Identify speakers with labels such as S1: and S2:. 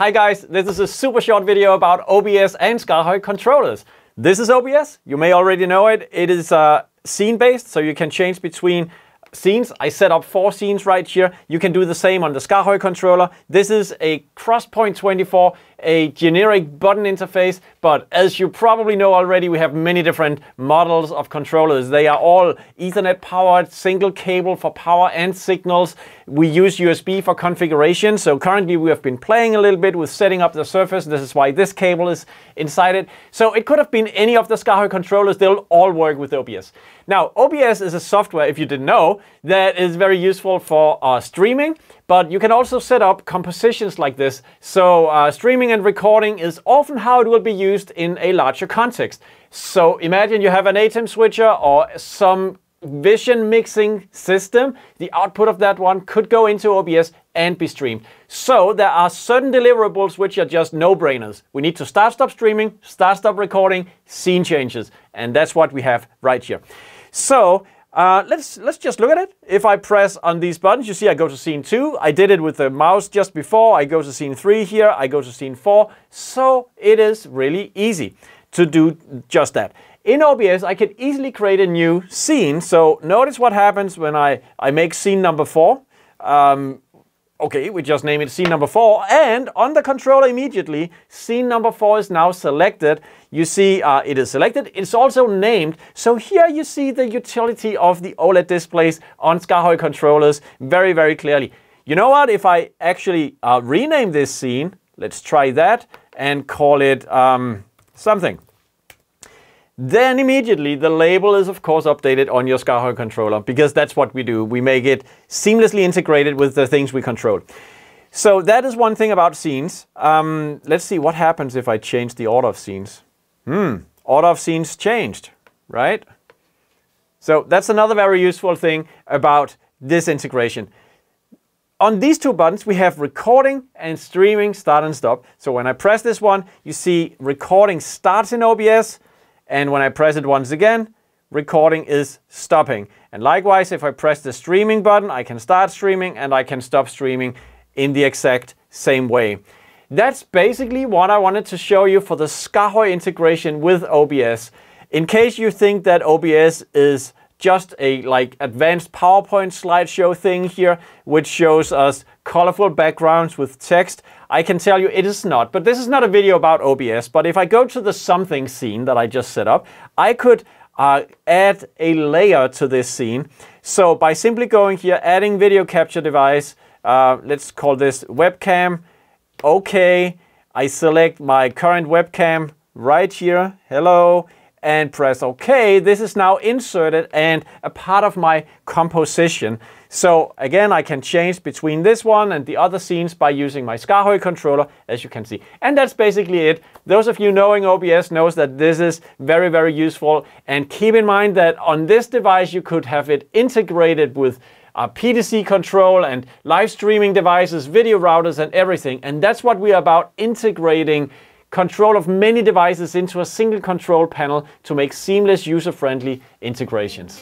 S1: Hi guys, this is a super short video about OBS and SKAARHOJ controllers. This is OBS, you may already know it. It is uh, scene based, so you can change between scenes. I set up four scenes right here. You can do the same on the SKAARHOJ controller. This is a Crosspoint 24 a generic button interface, but as you probably know already, we have many different models of controllers. They are all Ethernet powered, single cable for power and signals. We use USB for configuration. So currently we have been playing a little bit with setting up the surface. This is why this cable is inside it. So it could have been any of the SKAARHOJ controllers. They'll all work with OBS. Now, OBS is a software, if you didn't know, that is very useful for uh, streaming, but you can also set up compositions like this. So uh, streaming and recording is often how it will be used in a larger context. So imagine you have an ATEM switcher or some vision mixing system. The output of that one could go into OBS and be streamed. So there are certain deliverables which are just no-brainers. We need to start stop streaming, start stop recording, scene changes. And that's what we have right here. So uh, let's let's just look at it. If I press on these buttons, you see I go to scene 2. I did it with the mouse just before. I go to scene 3 here. I go to scene 4. So it is really easy to do just that. In OBS, I can easily create a new scene. So notice what happens when I, I make scene number 4. Um, Okay, we just name it scene number four. And on the controller immediately, scene number four is now selected. You see uh, it is selected. It's also named. So here you see the utility of the OLED displays on SKAARHOJ controllers very, very clearly. You know what? If I actually uh, rename this scene, let's try that and call it um, something. Then immediately the label is of course updated on your SKAARHOJ controller because that's what we do. We make it seamlessly integrated with the things we control. So that is one thing about scenes. Um, let's see what happens if I change the order of scenes. Hmm, order of scenes changed, right? So that's another very useful thing about this integration. On these two buttons, we have recording and streaming start and stop. So when I press this one, you see recording starts in OBS, and when I press it once again, recording is stopping. And likewise, if I press the streaming button, I can start streaming and I can stop streaming in the exact same way. That's basically what I wanted to show you for the SKAARHOJ integration with OBS. In case you think that OBS is just a like advanced PowerPoint slideshow thing here, which shows us colorful backgrounds with text. I can tell you it is not, but this is not a video about OBS, but if I go to the something scene that I just set up, I could uh, add a layer to this scene. So by simply going here, adding video capture device, uh, let's call this webcam, okay, I select my current webcam right here, hello, and press OK, this is now inserted and a part of my composition. So again, I can change between this one and the other scenes by using my SKAARHOJ controller, as you can see. And that's basically it. Those of you knowing OBS knows that this is very, very useful. And keep in mind that on this device, you could have it integrated with a PTZ control and live streaming devices, video routers and everything. And that's what we're about integrating control of many devices into a single control panel to make seamless user-friendly integrations.